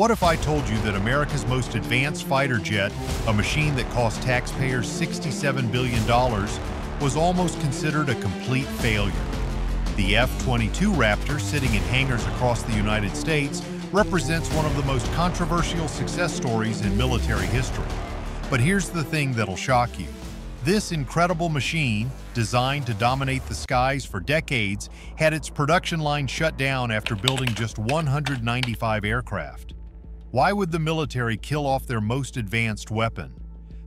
What if I told you that America's most advanced fighter jet, a machine that cost taxpayers $67 billion, was almost considered a complete failure? The F-22 Raptor, sitting in hangars across the United States, represents one of the most controversial success stories in military history. But here's the thing that'll shock you. This incredible machine, designed to dominate the skies for decades, had its production line shut down after building just 195 aircraft. Why would the military kill off their most advanced weapon?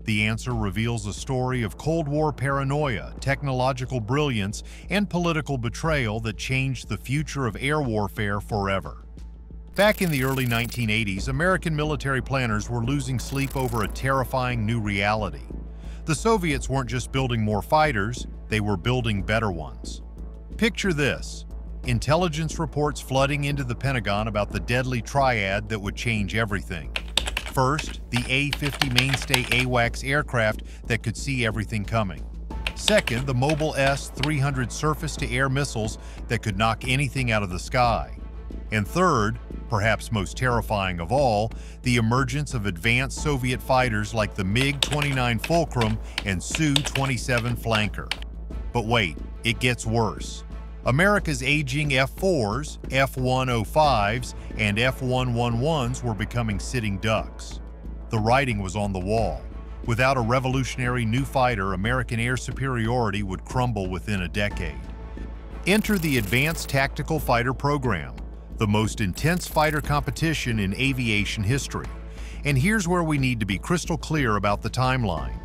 The answer reveals a story of Cold War paranoia, technological brilliance, and political betrayal that changed the future of air warfare forever. Back in the early 1980s, American military planners were losing sleep over a terrifying new reality. The Soviets weren't just building more fighters, they were building better ones. Picture this. Intelligence reports flooding into the Pentagon about the deadly triad that would change everything. First, the A-50 mainstay AWACS aircraft that could see everything coming. Second, the Mobile S-300 surface-to-air missiles that could knock anything out of the sky. And third, perhaps most terrifying of all, the emergence of advanced Soviet fighters like the MiG-29 Fulcrum and Su-27 Flanker. But wait, it gets worse. America's aging F-4s, F-105s, and F-111s were becoming sitting ducks. The writing was on the wall. Without a revolutionary new fighter, American air superiority would crumble within a decade. Enter the Advanced Tactical Fighter Program, the most intense fighter competition in aviation history. And here's where we need to be crystal clear about the timeline.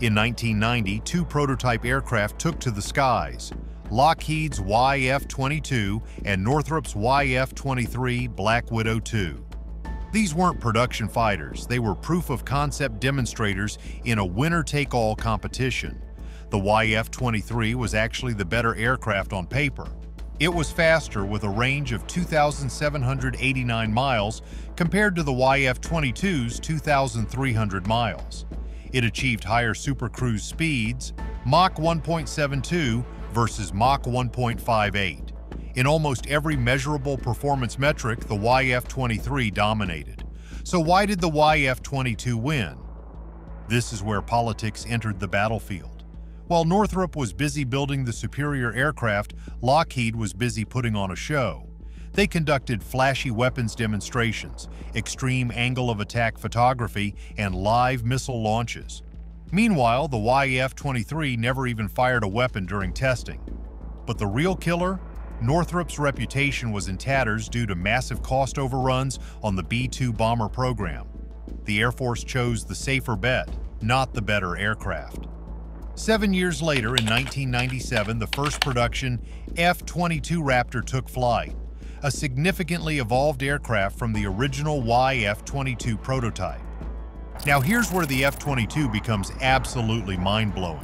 In 1990, two prototype aircraft took to the skies, Lockheed's YF-22 and Northrop's YF-23 Black Widow II. These weren't production fighters, they were proof-of-concept demonstrators in a winner-take-all competition. The YF-23 was actually the better aircraft on paper, it was faster with a range of 2,789 miles compared to the YF-22's 2,300 miles. It achieved higher supercruise speeds, Mach 1.72 versus Mach 1.58. In almost every measurable performance metric, the YF-23 dominated. So why did the YF-22 win? This is where politics entered the battlefield. While Northrop was busy building the superior aircraft, Lockheed was busy putting on a show. They conducted flashy weapons demonstrations, extreme angle of attack photography, and live missile launches. Meanwhile, the YF-23 never even fired a weapon during testing. But the real killer? Northrop's reputation was in tatters due to massive cost overruns on the B-2 bomber program. The Air Force chose the safer bet, not the better aircraft. Seven years later, in 1997, the first production F-22 Raptor took flight, a significantly evolved aircraft from the original YF-22 prototype. Now here's where the F-22 becomes absolutely mind-blowing.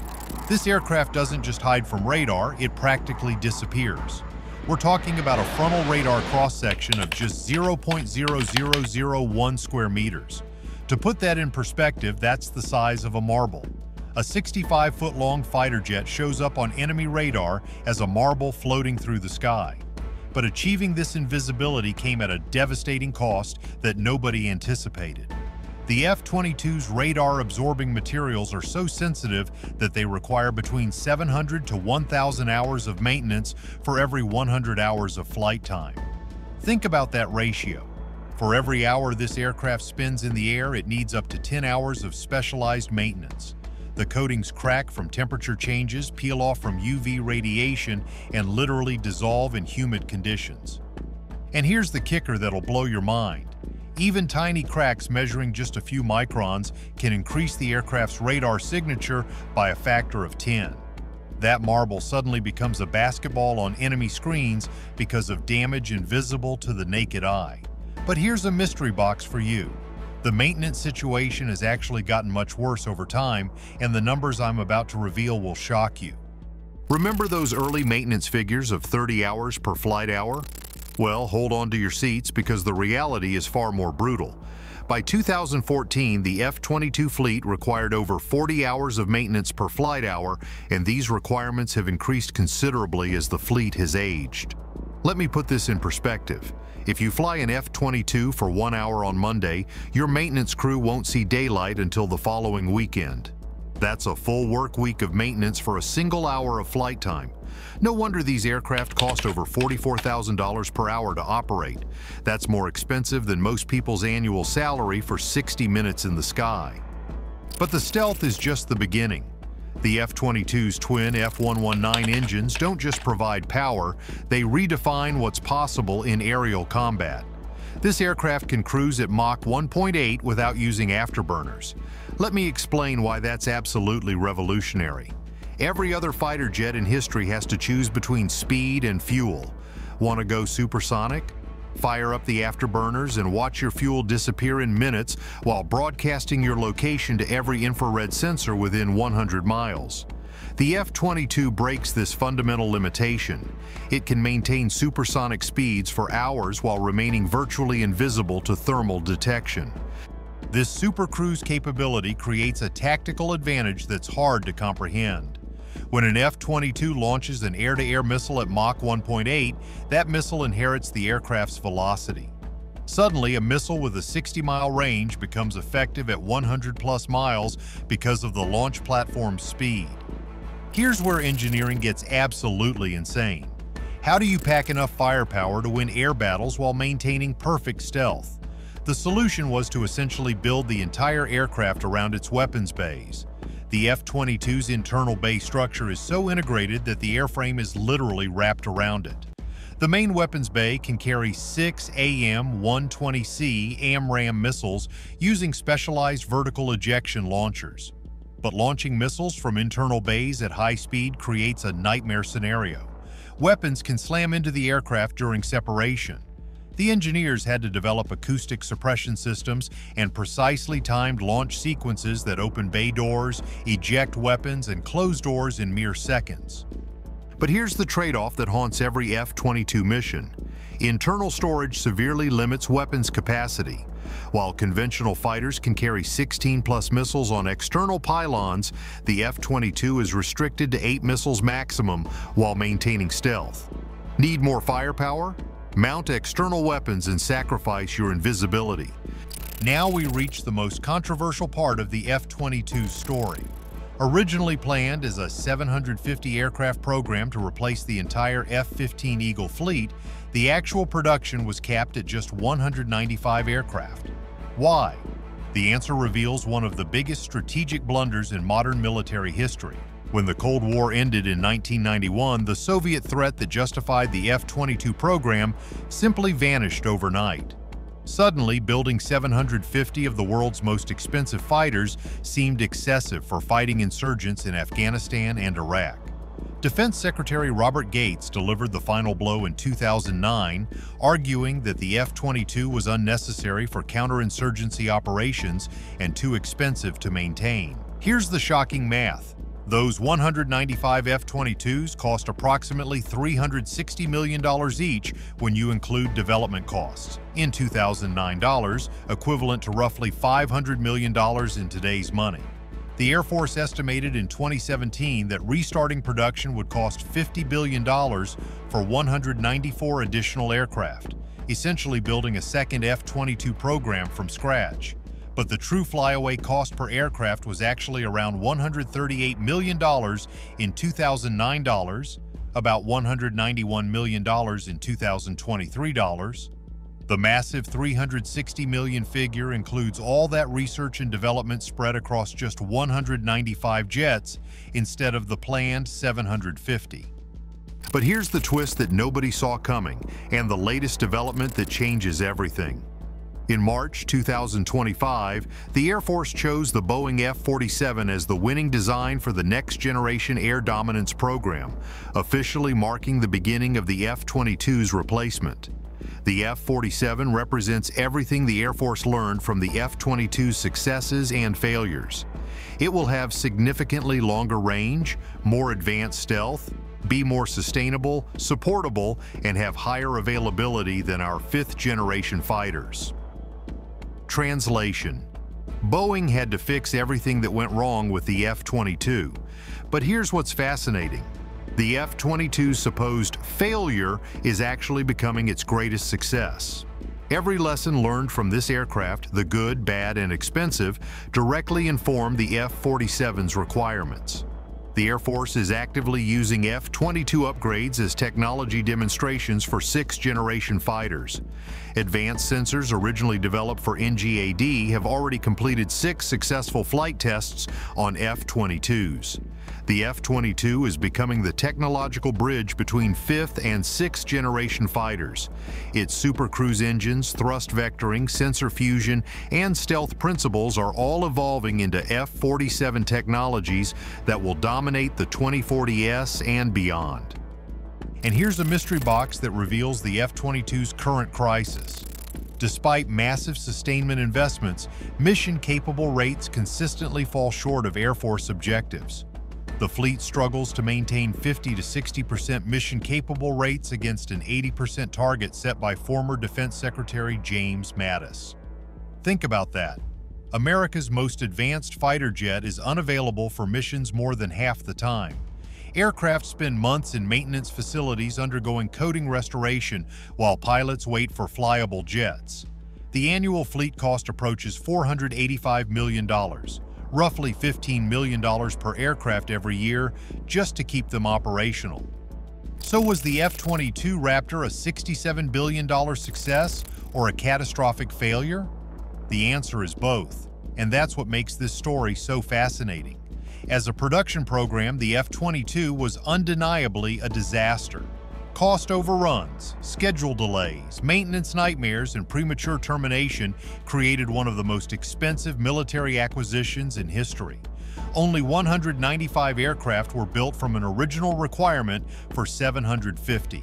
This aircraft doesn't just hide from radar, it practically disappears. We're talking about a frontal radar cross-section of just 0.0001 square meters. To put that in perspective, that's the size of a marble. A 65-foot-long fighter jet shows up on enemy radar as a marble floating through the sky. But achieving this invisibility came at a devastating cost that nobody anticipated. The F-22's radar-absorbing materials are so sensitive that they require between 700 to 1,000 hours of maintenance for every 100 hours of flight time. Think about that ratio. For every hour this aircraft spends in the air, it needs up to 10 hours of specialized maintenance. The coatings crack from temperature changes, peel off from UV radiation, and literally dissolve in humid conditions. And here's the kicker that'll blow your mind. Even tiny cracks measuring just a few microns can increase the aircraft's radar signature by a factor of 10. That marble suddenly becomes a basketball on enemy screens because of damage invisible to the naked eye. But here's a mystery box for you. The maintenance situation has actually gotten much worse over time, and the numbers I'm about to reveal will shock you. Remember those early maintenance figures of 30 hours per flight hour? Well, hold on to your seats because the reality is far more brutal. By 2014, the F-22 fleet required over 40 hours of maintenance per flight hour, and these requirements have increased considerably as the fleet has aged. Let me put this in perspective. If you fly an F-22 for one hour on Monday, your maintenance crew won't see daylight until the following weekend. That's a full work week of maintenance for a single hour of flight time. No wonder these aircraft cost over $44,000 per hour to operate. That's more expensive than most people's annual salary for 60 minutes in the sky. But the stealth is just the beginning. The F-22's twin F-119 engines don't just provide power, they redefine what's possible in aerial combat. This aircraft can cruise at Mach 1.8 without using afterburners. Let me explain why that's absolutely revolutionary. Every other fighter jet in history has to choose between speed and fuel. Want to go supersonic? Fire up the afterburners and watch your fuel disappear in minutes while broadcasting your location to every infrared sensor within 100 miles. The F-22 breaks this fundamental limitation. It can maintain supersonic speeds for hours while remaining virtually invisible to thermal detection. This super cruise capability creates a tactical advantage that's hard to comprehend. When an F-22 launches an air-to-air -air missile at Mach 1.8, that missile inherits the aircraft's velocity. Suddenly, a missile with a 60-mile range becomes effective at 100-plus miles because of the launch platform's speed. Here's where engineering gets absolutely insane. How do you pack enough firepower to win air battles while maintaining perfect stealth? The solution was to essentially build the entire aircraft around its weapons bays. The F-22's internal bay structure is so integrated that the airframe is literally wrapped around it. The main weapons bay can carry six AIM-120C AMRAAM missiles using specialized vertical ejection launchers. But launching missiles from internal bays at high speed creates a nightmare scenario. Weapons can slam into the aircraft during separation, the engineers had to develop acoustic suppression systems and precisely timed launch sequences that open bay doors, eject weapons, and close doors in mere seconds. But here's the trade-off that haunts every F-22 mission. Internal storage severely limits weapons capacity. While conventional fighters can carry 16-plus missiles on external pylons, the F-22 is restricted to 8 missiles maximum while maintaining stealth. Need more firepower? Mount external weapons and sacrifice your invisibility. Now we reach the most controversial part of the F-22 story. Originally planned as a 750 aircraft program to replace the entire F-15 Eagle fleet, the actual production was capped at just 195 aircraft. Why? The answer reveals one of the biggest strategic blunders in modern military history. When the Cold War ended in 1991, the Soviet threat that justified the F-22 program simply vanished overnight. Suddenly, building 750 of the world's most expensive fighters seemed excessive for fighting insurgents in Afghanistan and Iraq. Defense Secretary Robert Gates delivered the final blow in 2009, arguing that the F-22 was unnecessary for counterinsurgency operations and too expensive to maintain. Here's the shocking math. Those 195 F-22s cost approximately $360 million each when you include development costs. In 2009 dollars, equivalent to roughly $500 million in today's money. The Air Force estimated in 2017 that restarting production would cost $50 billion for 194 additional aircraft, essentially building a second F-22 program from scratch but the true flyaway cost per aircraft was actually around $138 million in 2009 dollars, about $191 million in 2023 dollars. The massive 360 million figure includes all that research and development spread across just 195 jets instead of the planned 750. But here's the twist that nobody saw coming and the latest development that changes everything. In March 2025, the Air Force chose the Boeing F-47 as the winning design for the Next Generation Air Dominance program, officially marking the beginning of the F-22's replacement. The F-47 represents everything the Air Force learned from the F-22's successes and failures. It will have significantly longer range, more advanced stealth, be more sustainable, supportable, and have higher availability than our fifth-generation fighters. Translation Boeing had to fix everything that went wrong with the F-22. But here's what's fascinating. The F-22's supposed failure is actually becoming its greatest success. Every lesson learned from this aircraft, the good, bad, and expensive, directly informed the F-47's requirements. The Air Force is actively using F-22 upgrades as technology demonstrations for sixth-generation fighters. Advanced sensors originally developed for NGAD have already completed six successful flight tests on F-22s. The F-22 is becoming the technological bridge between fifth and sixth generation fighters. Its Super Cruise engines, thrust vectoring, sensor fusion, and stealth principles are all evolving into F-47 technologies that will dominate the 2040S and beyond. And here's a mystery box that reveals the F-22's current crisis. Despite massive sustainment investments, mission-capable rates consistently fall short of Air Force objectives. The fleet struggles to maintain 50 to 60% mission-capable rates against an 80% target set by former Defense Secretary James Mattis. Think about that. America's most advanced fighter jet is unavailable for missions more than half the time. Aircraft spend months in maintenance facilities undergoing coating restoration while pilots wait for flyable jets. The annual fleet cost approaches $485 million, roughly $15 million per aircraft every year just to keep them operational. So was the F-22 Raptor a $67 billion success or a catastrophic failure? The answer is both, and that's what makes this story so fascinating. As a production program, the F-22 was undeniably a disaster. Cost overruns, schedule delays, maintenance nightmares, and premature termination created one of the most expensive military acquisitions in history. Only 195 aircraft were built from an original requirement for 750.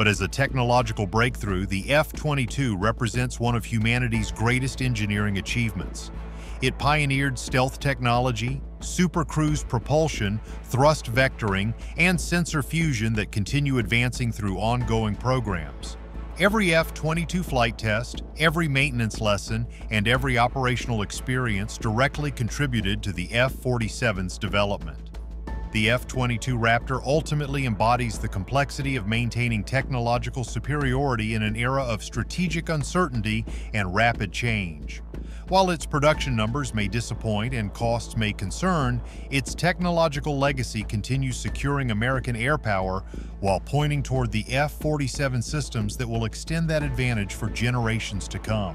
But as a technological breakthrough, the F-22 represents one of humanity's greatest engineering achievements. It pioneered stealth technology, supercruise propulsion, thrust vectoring, and sensor fusion that continue advancing through ongoing programs. Every F-22 flight test, every maintenance lesson, and every operational experience directly contributed to the F-47's development. The F-22 Raptor ultimately embodies the complexity of maintaining technological superiority in an era of strategic uncertainty and rapid change. While its production numbers may disappoint and costs may concern, its technological legacy continues securing American air power while pointing toward the F-47 systems that will extend that advantage for generations to come.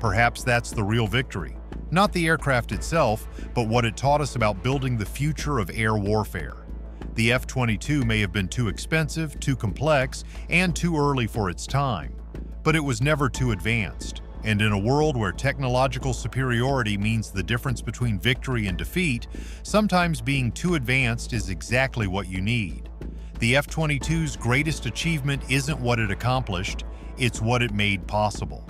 Perhaps that's the real victory. Not the aircraft itself, but what it taught us about building the future of air warfare. The F-22 may have been too expensive, too complex, and too early for its time, but it was never too advanced. And in a world where technological superiority means the difference between victory and defeat, sometimes being too advanced is exactly what you need. The F-22's greatest achievement isn't what it accomplished, it's what it made possible.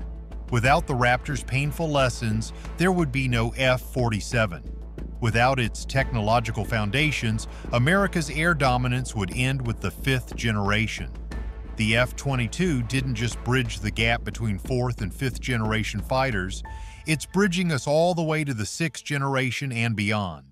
Without the Raptor's painful lessons, there would be no F-47. Without its technological foundations, America's air dominance would end with the fifth generation. The F-22 didn't just bridge the gap between fourth and fifth generation fighters, it's bridging us all the way to the sixth generation and beyond.